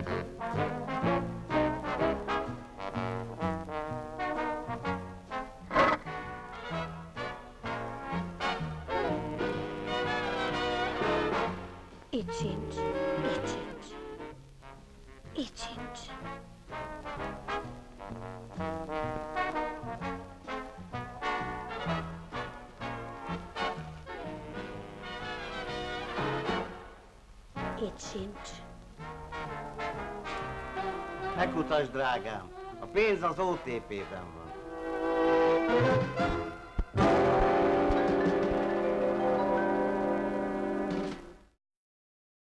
Itt sincs, itt sincs, itt sincs. Itt sincs. Megmutasd, drágám. A pénz az OTP-ben van.